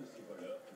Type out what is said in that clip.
Monsieur Boller.